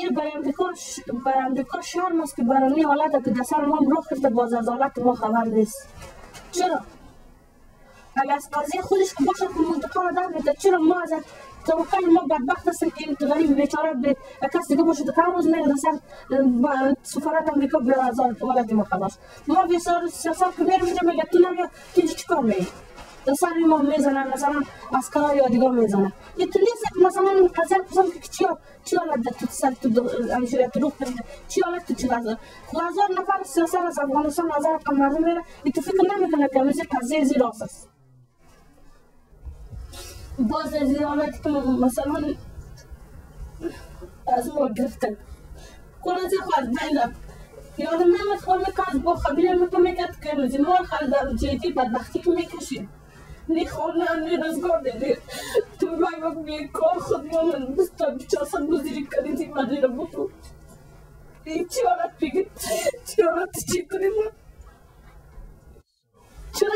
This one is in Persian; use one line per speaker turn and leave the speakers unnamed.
این بر امریکا ش... بر امریکا شرم است که برانی حالت که در سر ما رخ کرده باز از حالت ما خبر نیست. چرا؟ اگر از قضیه خودش که باشد که منطقه را در میده چرا ما از توقع ما بدبخت هستیم که این غریب بیچاره به کس دیگه باشه که هر روز میره سر سفارت امریکا به از حالت ما خبر. ما بسیار سیاست که میره میگه تو نمیا تو چیکار میگی در سر ما می‌زنن مثلا اسکرا یا دیگه می‌زنن یه تو نیست مثلا قضیه قسم که چیا چی حالت در تو سر تو انشوریت تو روح کنید چی حالت تو غذا هزار نفر سیاست از افغانستان هزار کم مردم میره تو فکر نمی‌کنه که مثل قضیه زیر است باز حالت که مثلا از ما گرفتن کل از خواهد بیندم یادم نمید خواهد می‌کرد با خبیره می‌کنم می‌کرد که ما خواهد در جیدی بدبختی که می‌کشیم نی خونه نی روزگار دیدی تو رای وقت می کار خود من بستا بیچاسن مزیری کردی مدیر بودو این چی حالت بگید چی حالت چی کنیم چرا